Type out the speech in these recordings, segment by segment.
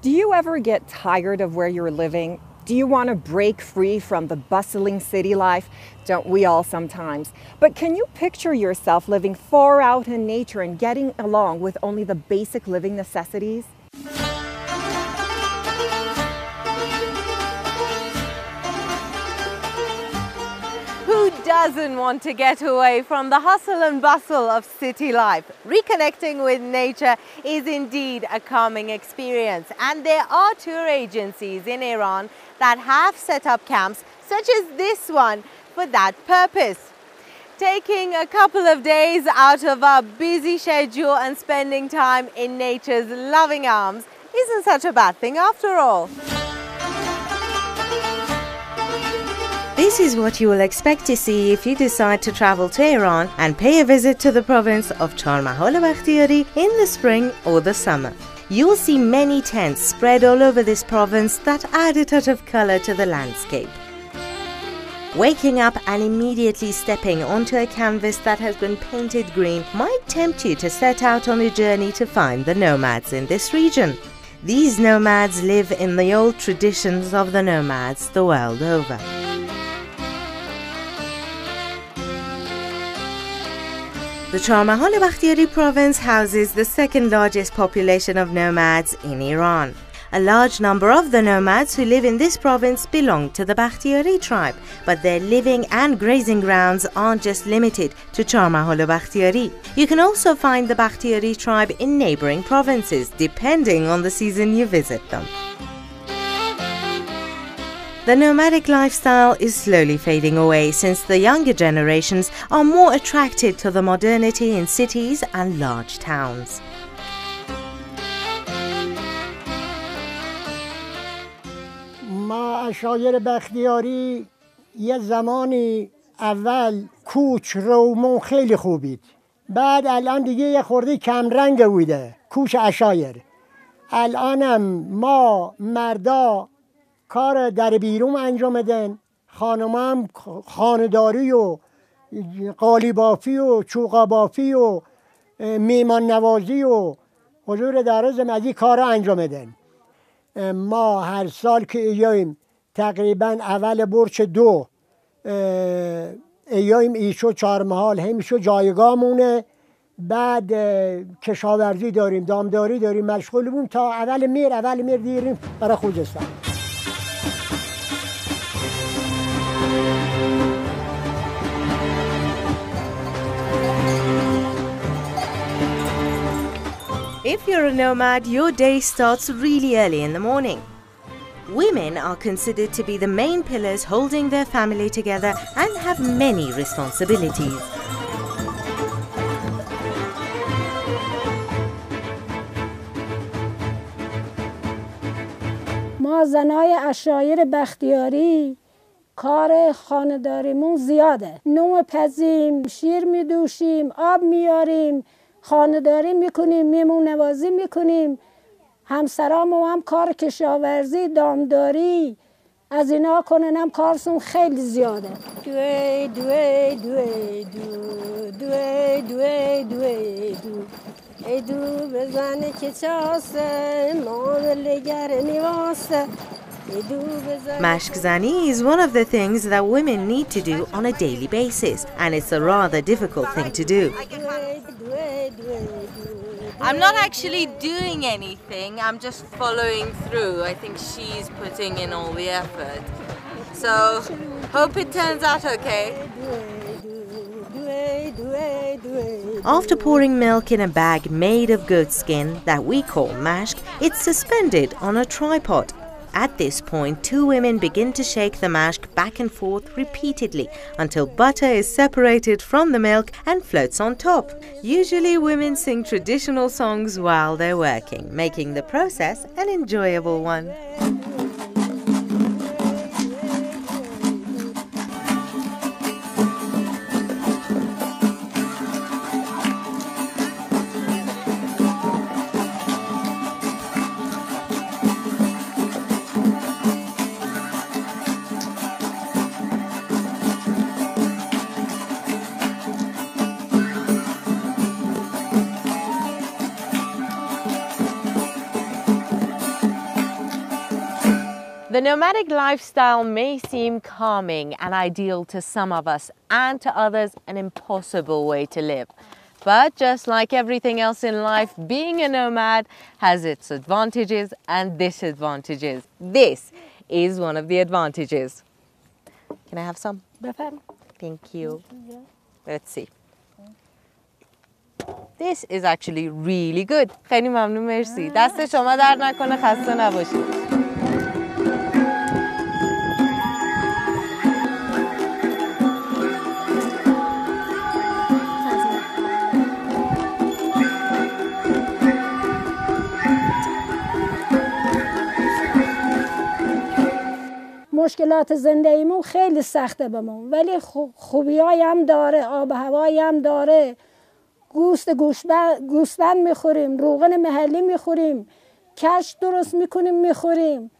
Do you ever get tired of where you're living? Do you want to break free from the bustling city life? Don't we all sometimes? But can you picture yourself living far out in nature and getting along with only the basic living necessities? Doesn't want to get away from the hustle and bustle of city life? Reconnecting with nature is indeed a calming experience. And there are tour agencies in Iran that have set up camps, such as this one, for that purpose. Taking a couple of days out of our busy schedule and spending time in nature's loving arms isn't such a bad thing after all. This is what you will expect to see if you decide to travel to Iran and pay a visit to the province of Chaharmahal Bakhtiari in the spring or the summer. You will see many tents spread all over this province that add a touch of color to the landscape. Waking up and immediately stepping onto a canvas that has been painted green might tempt you to set out on a journey to find the nomads in this region. These nomads live in the old traditions of the nomads the world over. The Chaharmahal Bakhtiari province houses the second largest population of nomads in Iran. A large number of the nomads who live in this province belong to the Bakhtiari tribe, but their living and grazing grounds aren't just limited to Chaharmahal Bakhtiari. You can also find the Bakhtiari tribe in neighboring provinces, depending on the season you visit them. The nomadic lifestyle is slowly fading away since the younger generations are more attracted to the modernity in cities and large towns. ما اشایر بختیاری یه زمانی اول کوچ رومون خیلی خوبید بعد الان دیگه یه خورده کم رنگ بوده کوچ اشایر الانم ما مردا کار در بیرون انجام بدن خانم هم خانداری و قالیبافی و چوقابافی و میمان نوازی و حضور درز مدی کار انجام بدن ما هر سال که ایایم تقریبا اول برچ دو ایایم ایشو چهارمحال همیشو جایگاهمونه. بعد کشاورزی داریم دامداری داریم مشغول تا اول میر اول میر دیریم برای خوزستان If you're a nomad, your day starts really early in the morning. Women are considered to be the main pillars holding their family together and have many responsibilities. ما زنای اشایر بختیاری کار خانداریمون زیاده نوم پزیم شیر میدوشیم آب میاریم خانداری می‌کنیم میمون می‌کنیم همسرام و هم کار کشاورزی دامداری. از اینا کنن هم خیلی زیاده. دوی دوی دوی دو دوی دوی دوی دو. ای دو بزنه که چاسه ما لگر نیواسته Mashkzani is one of the things that women need to do on a daily basis, and it's a rather difficult thing to do. I'm not actually doing anything, I'm just following through. I think she's putting in all the effort. So, hope it turns out okay. After pouring milk in a bag made of goat skin that we call mashk, it's suspended on a tripod at this point, two women begin to shake the mashk back and forth repeatedly until butter is separated from the milk and floats on top. Usually, women sing traditional songs while they're working, making the process an enjoyable one. The nomadic lifestyle may seem calming and ideal to some of us and to others an impossible way to live. But just like everything else in life, being a nomad has its advantages and disadvantages. This is one of the advantages. Can I have some? Thank you. Let's see. This is actually really good. خیلی ممنون مرسی. دست شما در نکنه خسته نباشید. مشکلات زندگیمون خیلی سخته بمون ولی خوبی هم داره آب هوایی هم داره. گوست گوسفند می‌خوریم روغن محلی می‌خوریم کش درست می‌کنیم می‌خوریم.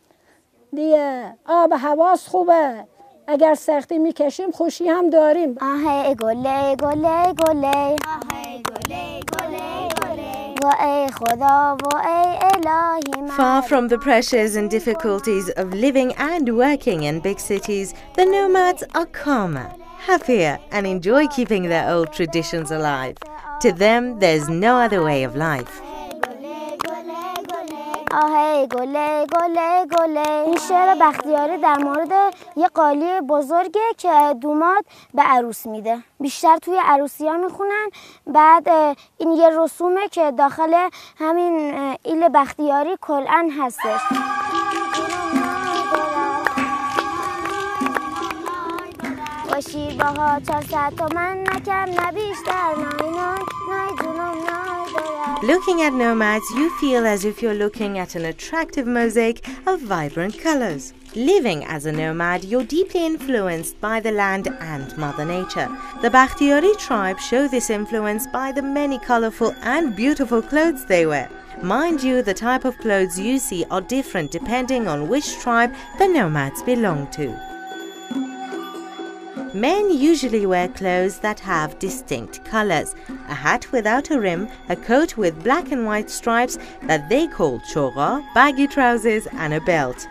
دیگه آب هواس خوبه. اگر سختی می‌کشیم خوشی هم داریم. آه گله گله گله. آه Far from the pressures and difficulties of living and working in big cities, the nomads are calmer, happier, and enjoy keeping their old traditions alive. To them, there's no other way of life. آهی گله گله گله. این شعر بختیاری در مورد یه قالی بزرگه که دوماد به عروس میده. بیشتر توی عروسی ها می‌خونن. بعد این یه رسومه که داخل همین ایل بختیاری کلن هستش. با شیر باها چهارصد تومن نکم نه بیشتر Looking at nomads, you feel as if you're looking at an attractive mosaic of vibrant colors. Living as a nomad, you're deeply influenced by the land and Mother Nature. The Bakhtiari tribe show this influence by the many colorful and beautiful clothes they wear. Mind you, the type of clothes you see are different depending on which tribe the nomads belong to. Men usually wear clothes that have distinct colors, a hat without a rim, a coat with black and white stripes that they call choogha, baggy trousers and a belt.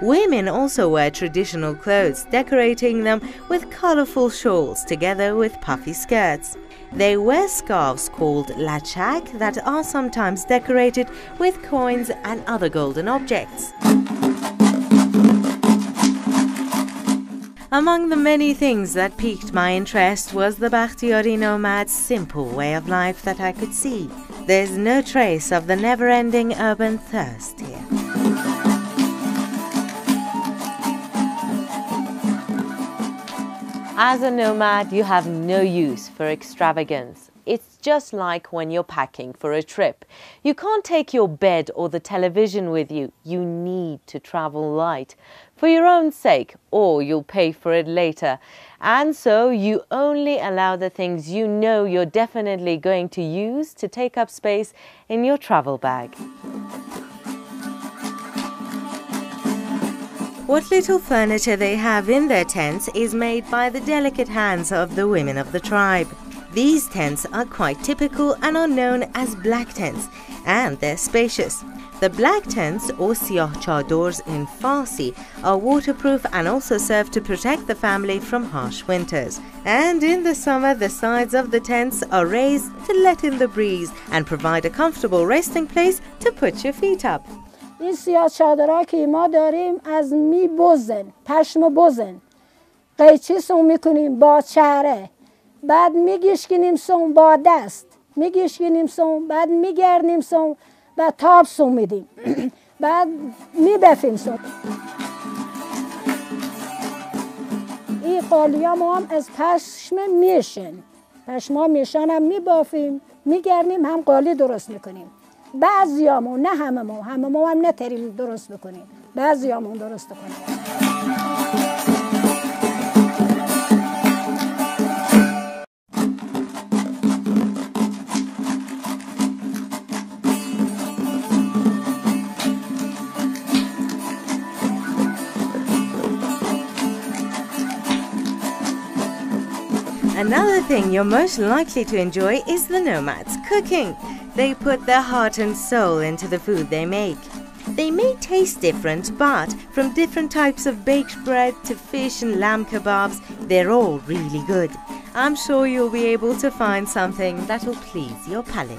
Women also wear traditional clothes, decorating them with colorful shawls together with puffy skirts. They wear scarves called lachak that are sometimes decorated with coins and other golden objects. Among the many things that piqued my interest was the Bakhtiari nomad's simple way of life that I could see. There's no trace of the never-ending urban thirst here. As a nomad, you have no use for extravagance. It's just like when you're packing for a trip. You can't take your bed or the television with you. You need to travel light for your own sake, or you'll pay for it later. And so you only allow the things you know you're definitely going to use to take up space in your travel bag. What little furniture they have in their tents is made by the delicate hands of the women of the tribe. These tents are quite typical and are known as black tents, and they're spacious. The black tents or siyah chadors in Farsi are waterproof and also serve to protect the family from harsh winters. And in the summer, the sides of the tents are raised to let in the breeze and provide a comfortable resting place to put your feet up. این سیاه چادرها که ما داریم از می بزن پشم بزن قیچی سون میکنیم با چهره بعد میگشکنیم سون با دست. میگشکنیم سون بعد میگردیم سون و تاب سو میدیم. بعد میبفیم سو این قالیا ما هم از پشم میشن. پشما میشن هم میبافیم میگرمیم هم قالی درست می‌کنیم. بعضیامون نه همه ما همه ما هم نتریم درست بکنیم. بعضیامون درست کنیم Another thing you're most likely to enjoy is the nomads cooking. They put their heart and soul into the food they make. They may taste different, but from different types of baked bread to fish and lamb kebabs, they're all really good. I'm sure you'll be able to find something that'll please your palate.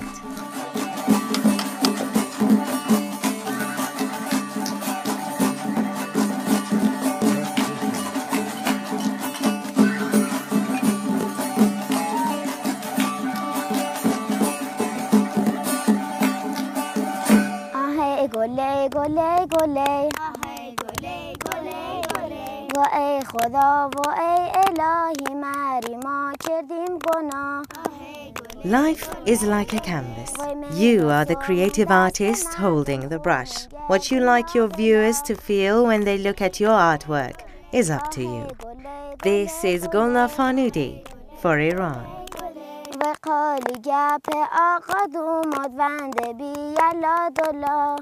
خدا و ای الهی مری ما کردیم گناه Life is like a canvas. You are the creative artist holding the brush. What you like your viewers to feel when they look at your artwork is up to you. This is Gulna Fanudi for Iran. و قالی گپ آقا دوماد ونده بی یلا دولا